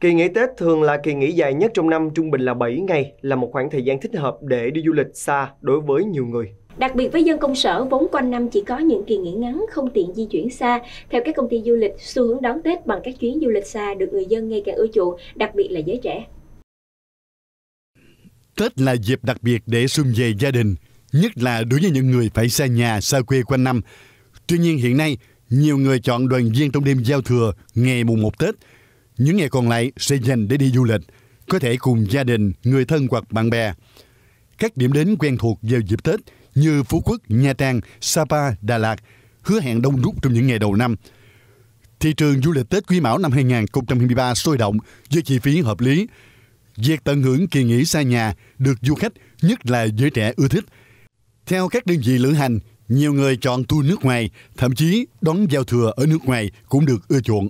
Kỳ nghỉ Tết thường là kỳ nghỉ dài nhất trong năm, trung bình là 7 ngày, là một khoảng thời gian thích hợp để đi du lịch xa đối với nhiều người. Đặc biệt với dân công sở vốn quanh năm chỉ có những kỳ nghỉ ngắn không tiện di chuyển xa, theo các công ty du lịch, xu hướng đón Tết bằng các chuyến du lịch xa được người dân ngày càng ưa chuộng, đặc biệt là giới trẻ. Tết là dịp đặc biệt để xuân về gia đình, nhất là đối với những người phải xa nhà, xa quê quanh năm. Tuy nhiên hiện nay, nhiều người chọn đoàn viên trong đêm giao thừa ngày mùng 1 Tết. Những ngày còn lại sẽ dành để đi du lịch, có thể cùng gia đình, người thân hoặc bạn bè. Các điểm đến quen thuộc vào dịp Tết như Phú Quốc, Nha Trang, Sapa, Đà Lạt hứa hẹn đông đúc trong những ngày đầu năm. Thị trường du lịch Tết Quý Mão năm 2023 sôi động với chi phí hợp lý. Việc tận hưởng kỳ nghỉ xa nhà được du khách, nhất là giới trẻ ưa thích. Theo các đơn vị lữ hành, nhiều người chọn tour nước ngoài, thậm chí đón giao thừa ở nước ngoài cũng được ưa chuộng.